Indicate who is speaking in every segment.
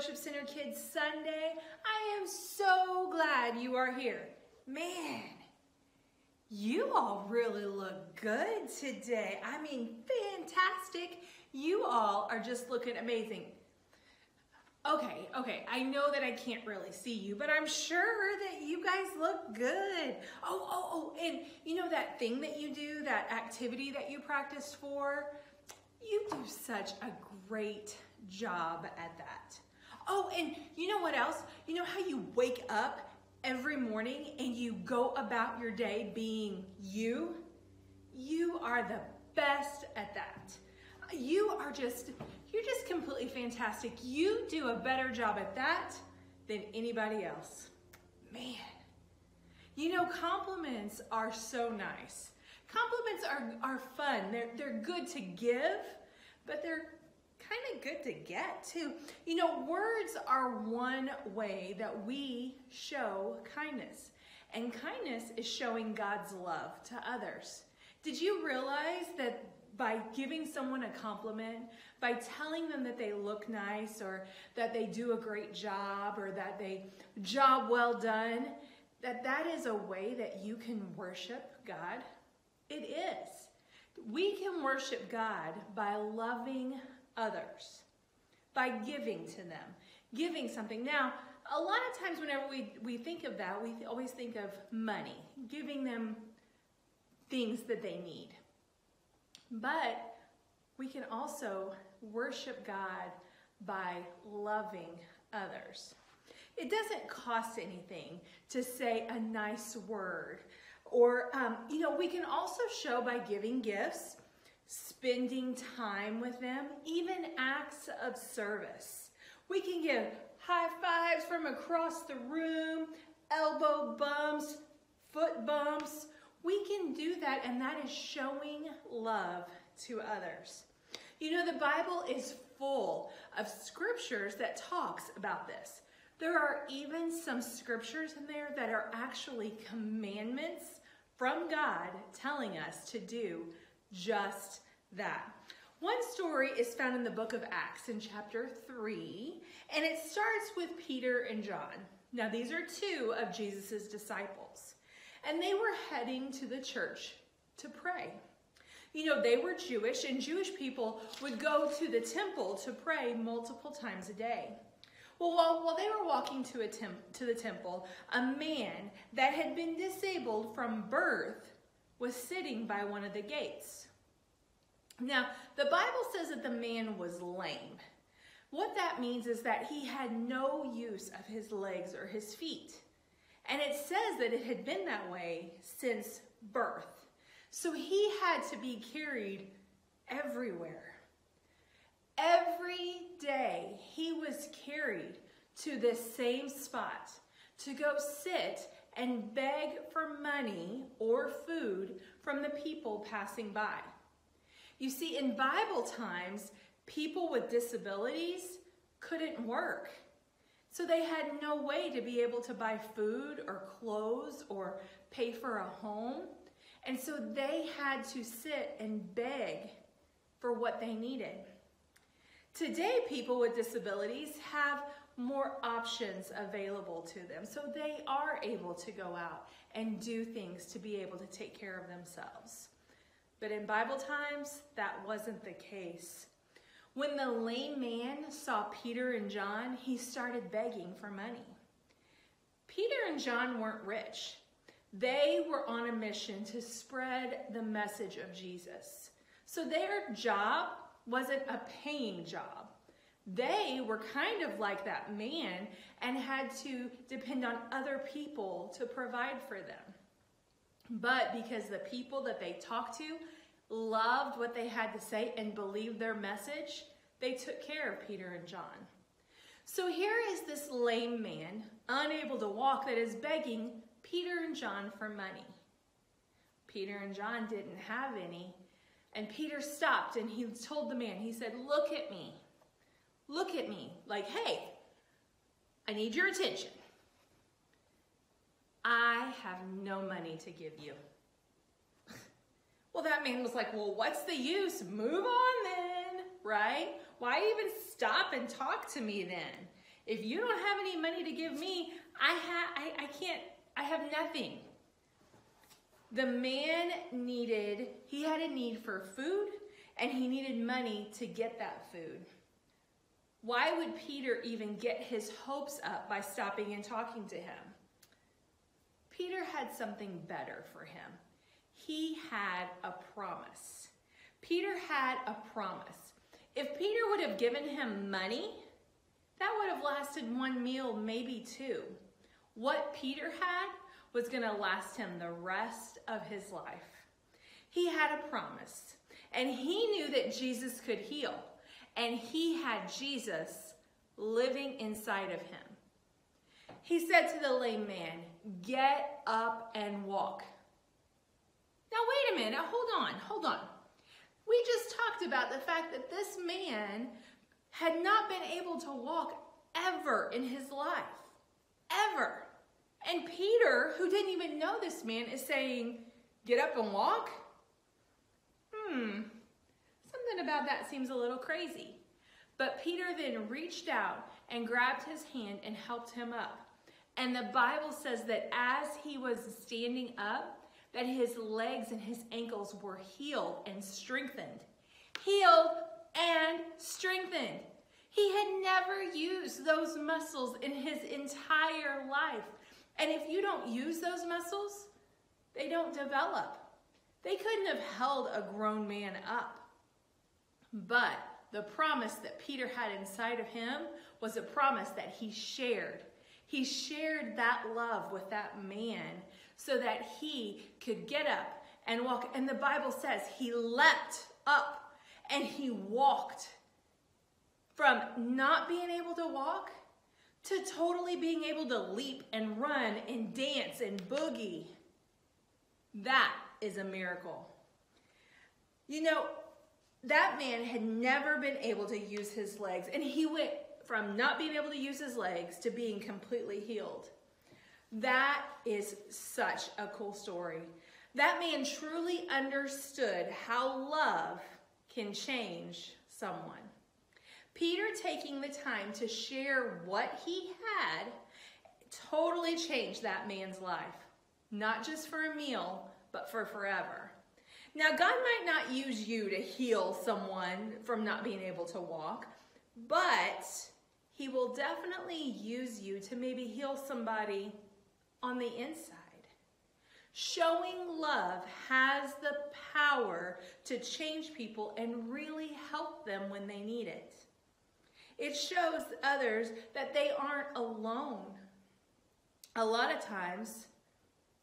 Speaker 1: Worship Center Kids Sunday. I am so glad you are here. Man, you all really look good today. I mean, fantastic. You all are just looking amazing. Okay, okay, I know that I can't really see you, but I'm sure that you guys look good. Oh, oh, oh, and you know that thing that you do, that activity that you practiced for? You do such a great job at that. Oh, and you know what else? You know how you wake up every morning and you go about your day being you? You are the best at that. You are just, you're just completely fantastic. You do a better job at that than anybody else. Man, you know, compliments are so nice. Compliments are, are fun. They're, they're good to give, but they're kind of good to get too. You know, words are one way that we show kindness. And kindness is showing God's love to others. Did you realize that by giving someone a compliment, by telling them that they look nice or that they do a great job or that they job well done, that that is a way that you can worship God? It is. We can worship God by loving others by giving to them, giving something. Now, a lot of times whenever we, we think of that, we always think of money, giving them things that they need. But we can also worship God by loving others. It doesn't cost anything to say a nice word. Or, um, you know, we can also show by giving gifts spending time with them, even acts of service. We can give high fives from across the room, elbow bumps, foot bumps. We can do that, and that is showing love to others. You know, the Bible is full of scriptures that talks about this. There are even some scriptures in there that are actually commandments from God telling us to do just that. One story is found in the book of Acts in chapter 3, and it starts with Peter and John. Now, these are two of Jesus' disciples, and they were heading to the church to pray. You know, they were Jewish, and Jewish people would go to the temple to pray multiple times a day. Well, while, while they were walking to, a temp- to the temple, a man that had been disabled from birth was sitting by one of the gates. Now, the Bible says that the man was lame. What that means is that he had no use of his legs or his feet. And it says that it had been that way since birth. So he had to be carried everywhere. Every day he was carried to this same spot to go sit and beg for money or food from the people passing by. You see, in Bible times, people with disabilities couldn't work. So they had no way to be able to buy food or clothes or pay for a home. And so they had to sit and beg for what they needed. Today, people with disabilities have more options available to them. So they are able to go out and do things to be able to take care of themselves. But in Bible times, that wasn't the case. When the lame man saw Peter and John, he started begging for money. Peter and John weren't rich. They were on a mission to spread the message of Jesus. So their job wasn't a paying job. They were kind of like that man and had to depend on other people to provide for them. But because the people that they talked to loved what they had to say and believed their message, they took care of Peter and John. So here is this lame man, unable to walk, that is begging Peter and John for money. Peter and John didn't have any. And Peter stopped and he told the man, he said, Look at me. Look at me. Like, hey, I need your attention. I have no money to give you. well, that man was like, well, what's the use? Move on then, right? Why even stop and talk to me then? If you don't have any money to give me, I, ha- I, I can't, I have nothing. The man needed, he had a need for food and he needed money to get that food. Why would Peter even get his hopes up by stopping and talking to him? Peter had something better for him. He had a promise. Peter had a promise. If Peter would have given him money, that would have lasted one meal, maybe two. What Peter had was going to last him the rest of his life. He had a promise, and he knew that Jesus could heal, and he had Jesus living inside of him. He said to the lame man, Get up and walk. Now, wait a minute, hold on, hold on. We just talked about the fact that this man had not been able to walk ever in his life. Ever. And Peter, who didn't even know this man, is saying, Get up and walk? Hmm, something about that seems a little crazy. But Peter then reached out and grabbed his hand and helped him up. And the Bible says that as he was standing up, that his legs and his ankles were healed and strengthened. Healed and strengthened. He had never used those muscles in his entire life. And if you don't use those muscles, they don't develop. They couldn't have held a grown man up. But the promise that Peter had inside of him was a promise that he shared. He shared that love with that man so that he could get up and walk. And the Bible says he leapt up and he walked from not being able to walk to totally being able to leap and run and dance and boogie. That is a miracle. You know, that man had never been able to use his legs, and he went from not being able to use his legs to being completely healed. That is such a cool story. That man truly understood how love can change someone. Peter taking the time to share what he had totally changed that man's life, not just for a meal, but for forever. Now, God might not use you to heal someone from not being able to walk, but He will definitely use you to maybe heal somebody on the inside. Showing love has the power to change people and really help them when they need it. It shows others that they aren't alone. A lot of times,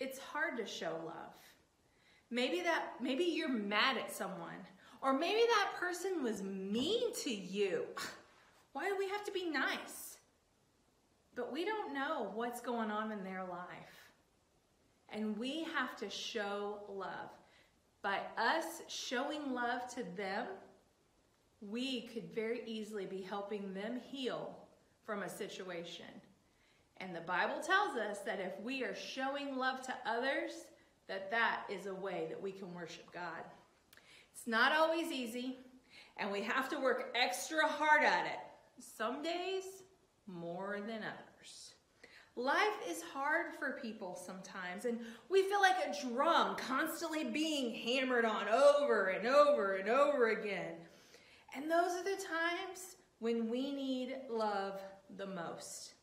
Speaker 1: it's hard to show love. Maybe that maybe you're mad at someone or maybe that person was mean to you. Why do we have to be nice? But we don't know what's going on in their life. And we have to show love. By us showing love to them, we could very easily be helping them heal from a situation. And the Bible tells us that if we are showing love to others, that that is a way that we can worship God. It's not always easy, and we have to work extra hard at it. Some days more than others. Life is hard for people sometimes, and we feel like a drum constantly being hammered on over and over and over again. And those are the times when we need love the most.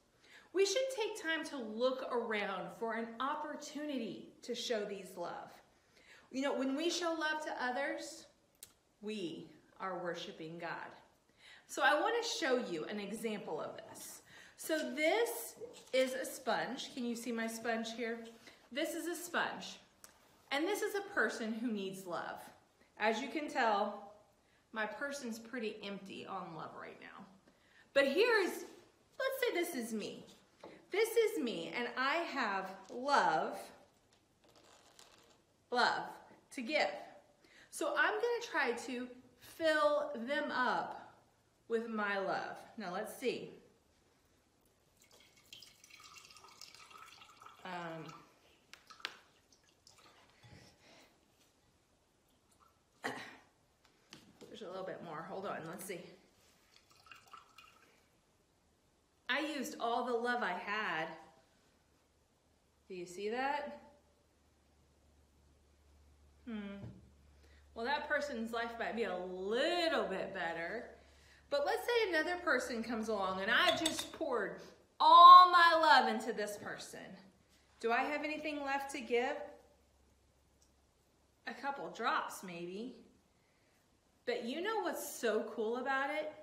Speaker 1: We should take time to look around for an opportunity to show these love. You know, when we show love to others, we are worshiping God. So I want to show you an example of this. So this is a sponge. Can you see my sponge here? This is a sponge. And this is a person who needs love. As you can tell, my person's pretty empty on love right now. But here's, let's say this is me. This is me, and I have love, love to give. So I'm to try to fill them up with my love. Now let's see. Um, There's a little bit more. Hold on, let's see. I used all the love I had. Do you see that? Hmm. Well, that person's life might be a little bit better. But let's say another person comes along and I just poured all my love into this person. Do I have anything left to give? A couple drops, maybe. But you know what's so cool about it?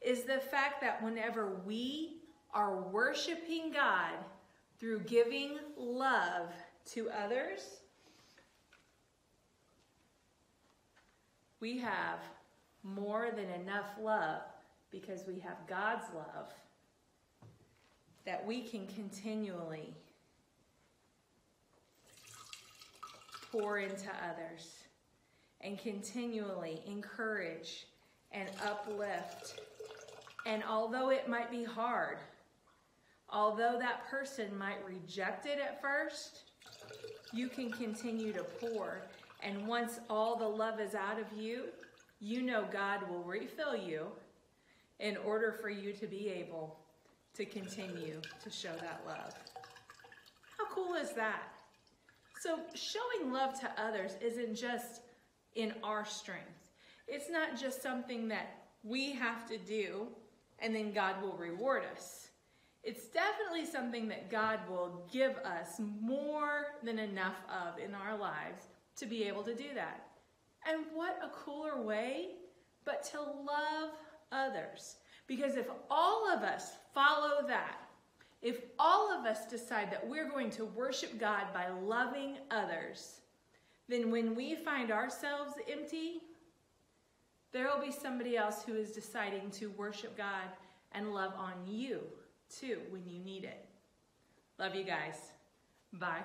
Speaker 1: Is the fact that whenever we are worshiping God through giving love to others, we have more than enough love because we have God's love that we can continually pour into others and continually encourage and uplift. And although it might be hard, although that person might reject it at first, you can continue to pour. And once all the love is out of you, you know God will refill you in order for you to be able to continue to show that love. How cool is that? So, showing love to others isn't just in our strength, it's not just something that we have to do and then God will reward us. It's definitely something that God will give us more than enough of in our lives to be able to do that. And what a cooler way but to love others. Because if all of us follow that, if all of us decide that we're going to worship God by loving others, then when we find ourselves empty, there will be somebody else who is deciding to worship God and love on you too when you need it. Love you guys. Bye.